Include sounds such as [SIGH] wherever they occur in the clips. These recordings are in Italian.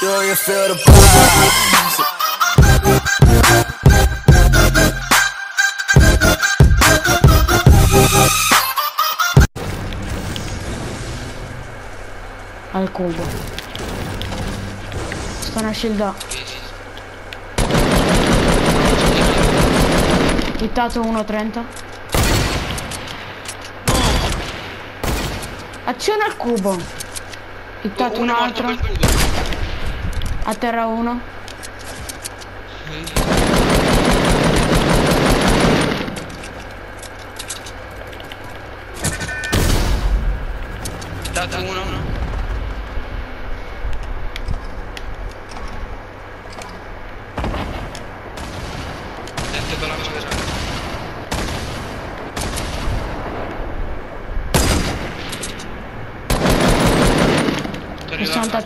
Do you feel the? Al cubo. Sta una shield. Hittato 1.30. Azione al cubo. Hittato un altro. A terra uno. Dato uno. Con la. Sto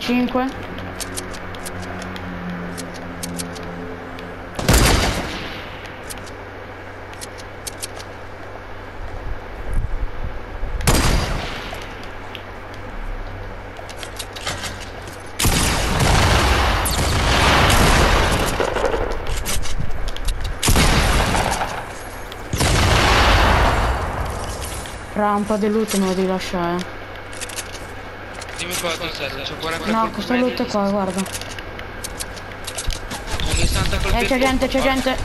un po' di loot me lo devi lasciare. Dimmi quanto serve, c'ho 40 No, questo loot è qua, guarda. Ogni 60 colpi Eh, c'è gente, c'è gente.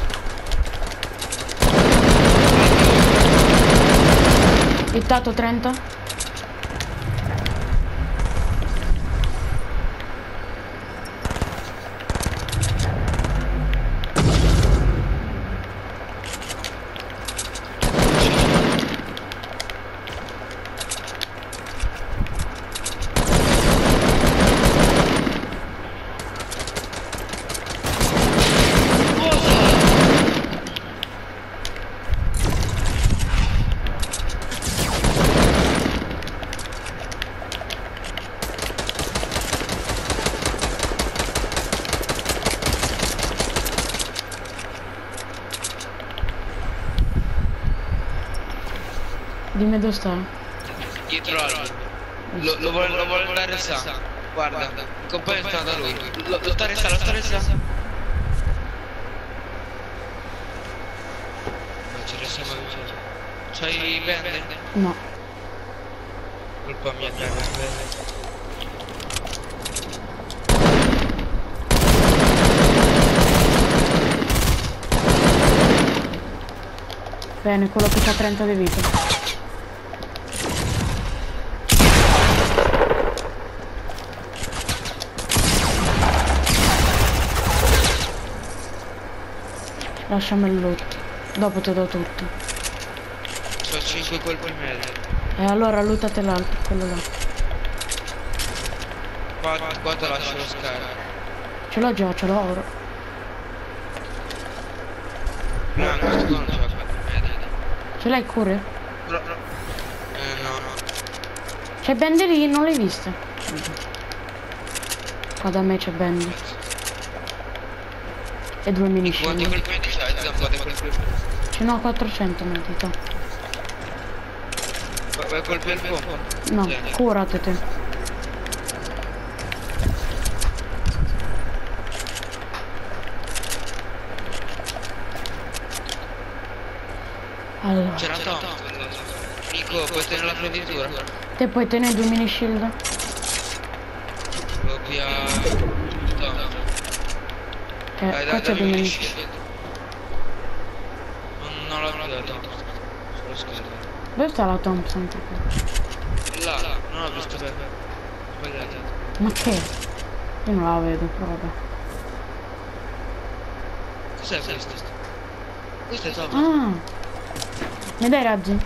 Hittato 30. Dimmi dove sta. Dietro l'albero. Lo, lo vuole, lo vuole andare sa. Guarda, il compagno sta da lui. Lo, lo sta restando, lo sta restando. Ma ci restiamo vicino. C'hai bende? No. Colpa mia, dai, bende. Bene, quello che fa 30 di vita. Lasciami il loot. Dopo ti do tutto. C'ho 5 colpi medi. E allora lootate l'altro, quello là. Qua, qua te lascio lo scarico. Ce l'ho già, ce l'ho ora. No, questo qua non c'ha colpi medi. Ce l'hai cure? Però- Eh, no, no. C'è Bendy lì, non l'hai vista? Qua da me c'è Bendy. E due mini Ce n'ho 400 medita. Vai colpi al fuoco? No, curate te. Allora, C'era Tom. Nico, puoi tenere la prenditura? te puoi tenere due mini shield? Via... Tom. Eh, Dai, qua dai, c'è dai, due mini mi shield. shield. Non, non l'ho dato. Solo scherzo. Dove sta la Thompson? Là, non ho visto bene. Sbagliato. Ma che? Io non la vedo, però vabbè. Cos'è questo? Questo è Tom. Ah! Mi dai raggi?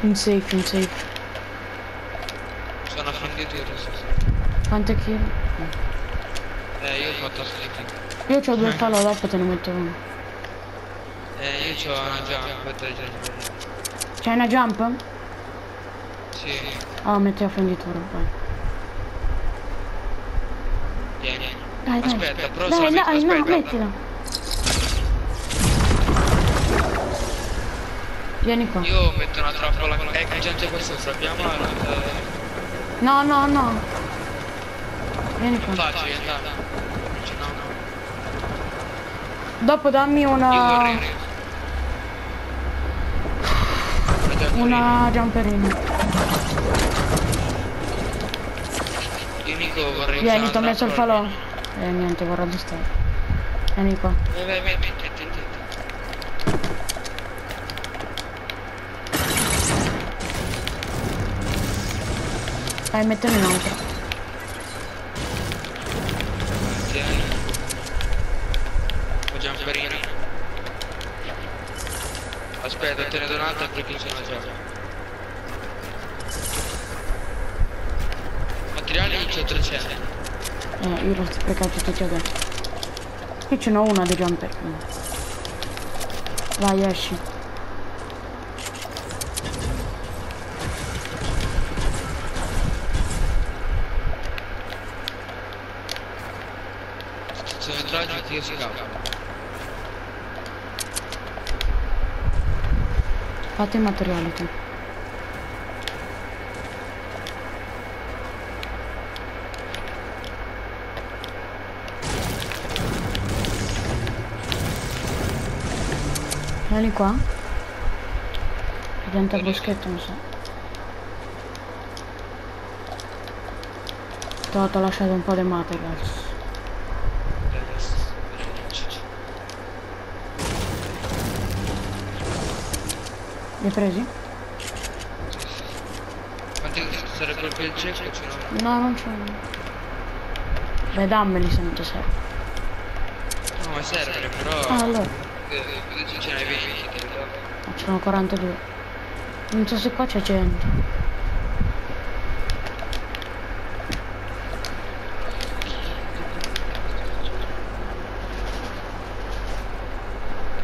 Un safe, un safe. Sono a prenditura. sì, sì. Quante kill? Eh, io ho fatto sleeping. Io ho due falò, dopo te ne metto uno. Eh, io ho una jump e jump. C'hai una jump? Sì, Oh, metti a fenditura, vai. vieni. Dai, dai. Aspetta, però Dai, solamente- dai, no, mettila. Vieni qua. Io metto una trappola. Eh, che gente qua sopra. Abbiamo il... No, no, no. Vieni qua. Facile, dai. Dopo dammi una... Una jumperina. Io Nico vorrei... Vieni, ti ho messo il falò. Eh, niente, vorrà distare. Vieni qua. Vai, vai, vai, metti, metti, metti. Dai, mettene un'altra. Aspetta, te ne do un'altra perché l'ho già. Materiali c'ho 300. Eh, io l'ho sprecati tutti adesso. Qui ce n'ho una di jumper. Vai, esci. Se ne traggi io scappo. Fate i materiali tu. Vieni qua. Diventa il boschetto, non so. Ho lasciato un po' di materials. Li hai presi? Quanti sarebbe il cieco? L'ho. No, non c'è. Beh, dammeli se non ti serve. No, ma serve però. Ah, allora. Eh, Così ce n'hai 20, te li do. Ah, Ce n'ho 42. Non so se qua c'è gente.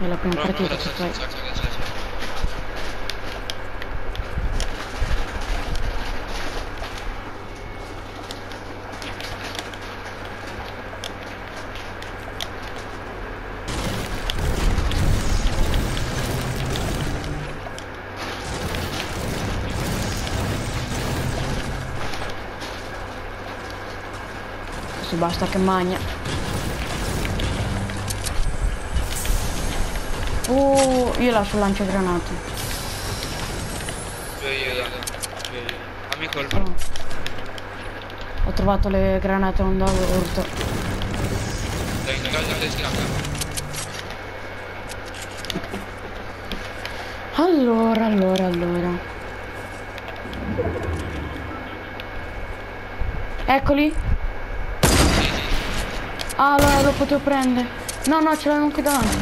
È la prima Però partita che fai. Sì, basta che magna. Uh, io lascio lancia granate. Io, io, io. Fammi col Oh. Ho trovato le granate onda urto. Dai, in casa scappa. Allora, allora, allora. Eccoli. Ah, allora lo potevo prendere. No, no, ce l'avevo anche davanti.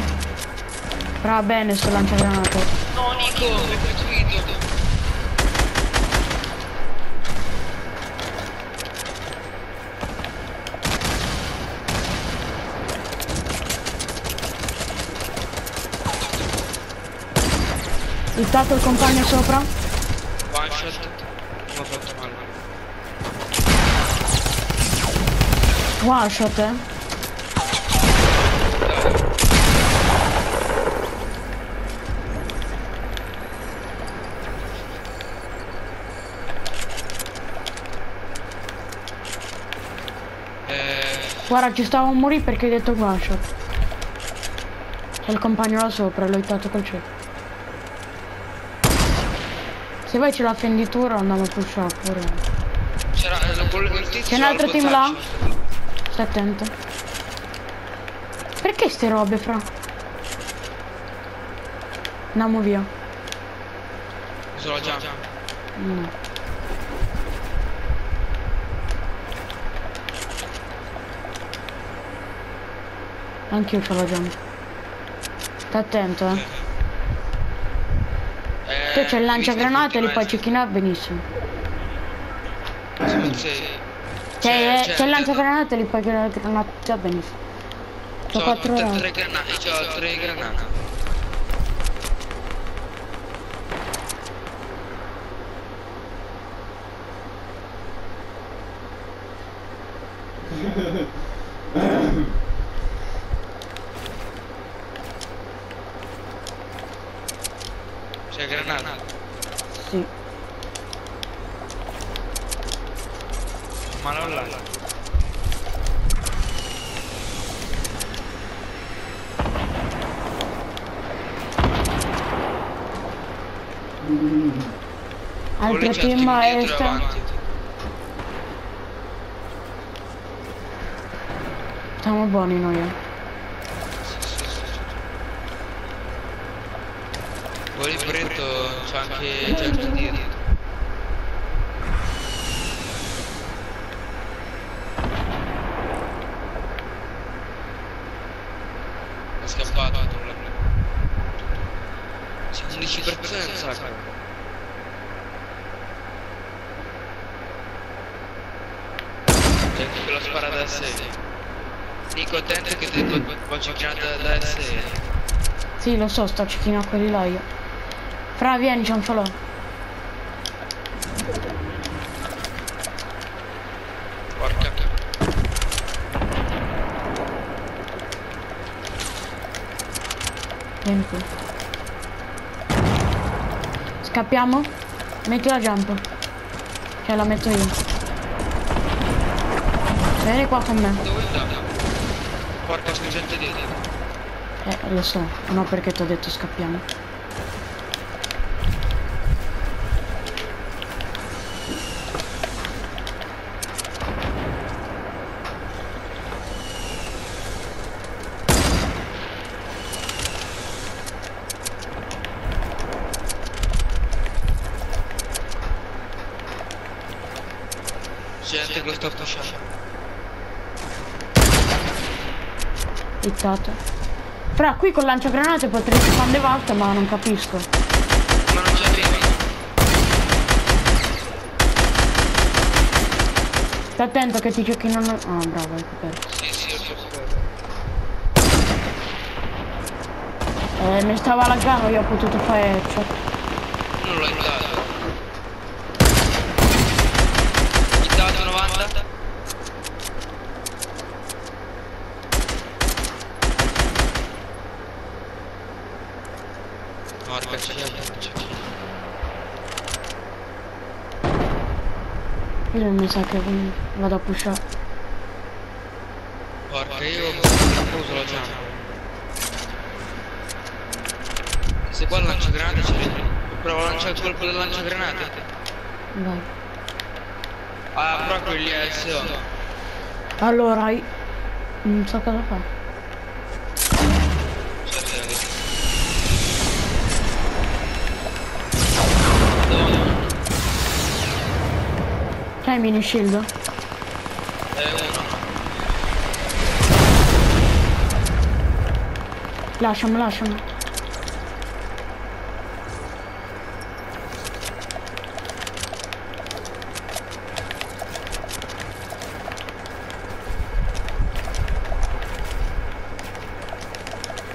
Brava bene sto lanciagranate. No, Nico, mi hai perseguito. Buttato il compagno sopra. One shot. Non ho fatto male. One shot, eh. Eh, Guarda, ci stavo a morire perché hai detto one shot. C'è il compagno là sopra, l'ho hittato col cieco. Se vuoi c'è la fenditura andiamo a pushare pure. c'era C'è un altro al team là? Stai attento. Perché ste robe, fra? Andiamo via. Sono già. No. Anch'io ce l'ho già. Stai attento, eh. Eh, Tu c'è il lanciagranate e li stai puoi cecchinare benissimo. Sì. C'è, il lanciagranate e li puoi granate benissimo. C'ho quattro tre, round. tre granate, c'ho tre granate. C'è [LAUGHS] lancia granata. Sì. Ma non là. Altro Volevo team dietro a e est. avanti. Siamo buoni noi. eh. Sì, sì, sì, sì. Poi il Bretto c'è anche gente dietro. È scappato. Sì, 11% sacco. C'è anche quello spara da 6. Nico attento che ti faccio chiamare da 6. Sì, lo so, sto cecchino a quelli là io. Fra, vieni, falò. Porca. Vieni qui. Scappiamo? Metti la jump. Cioè la metto io. Vieni qua con me. Dove sta? Porca c'è gente dietro. Eh, lo so. No, perché ti ho detto scappiamo. Gente che lo sta pushando. Hittato. Fra, qui con lanciagranate potresti fare volte, ma non capisco. Ma non ci arriva. Stai attento che ti giochi non... Ah, bravo, hai coperto. Sì, sì, ho capito. Eh, mi stava laggando, io ho potuto fare headshot. Non l'ho. Aiutato Porca Io mi sa che vado a pushare. Porca io uso la jump. Se qua lancia granate c'è Provo a lanciare il colpo del lanciagranate. Vai. Ah, proprio gli SO. Allora, io- non so cosa fa. C'hai mini shield? Eh, uno. Lasciami, lasciami.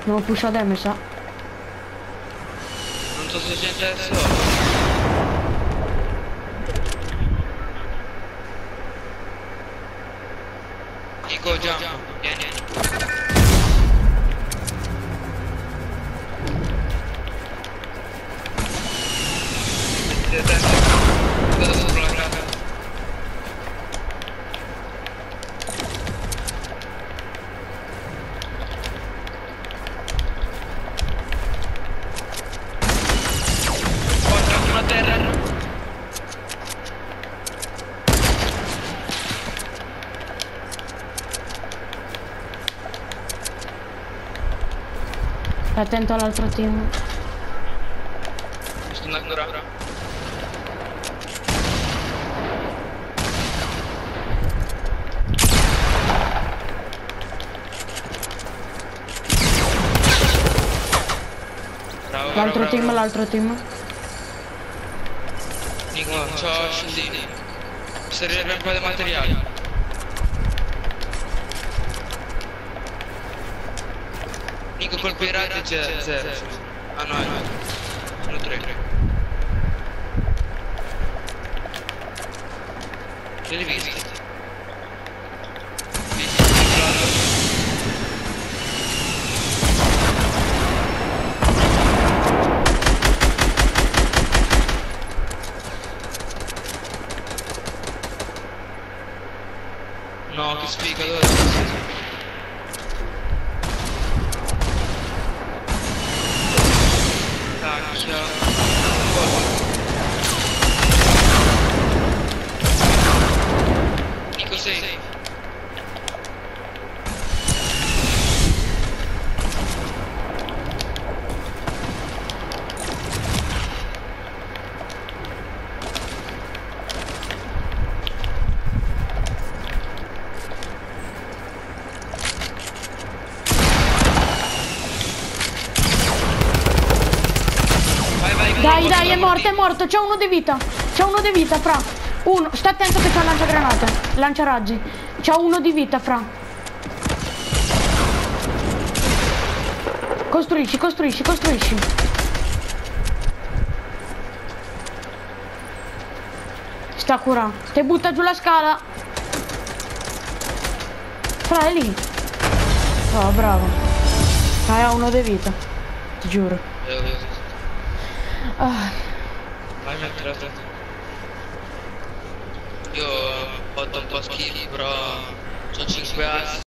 Devo pushare mi sa. Non so se c'è gente SO. Nico jump. Stai attento all'altro team. Sto andando ora. Bravo, L'altro team, l'altro team. Nico, c'ho scendini. Mi servirebbe un po' di materiale. che colpirate c'è 0. Ah no, no. 1 3. Ce li visti? No, che sfiga, dove sei? Cacchia. Nico morto, è morto. C'è uno di vita. C'è uno di vita, fra. Uno. Sta attento che c'ha lanciagranate. Lancia raggi. C'ha uno di vita, fra. Costruisci, costruisci, costruisci. Sta curando. Te butta giù la scala. Fra, è lì. Oh, bravo. Dai, ha uno di vita. Ti giuro. Eh. Ah. Vai, mettila te. Io ho fatto un po' schifo, però ho 5 assi.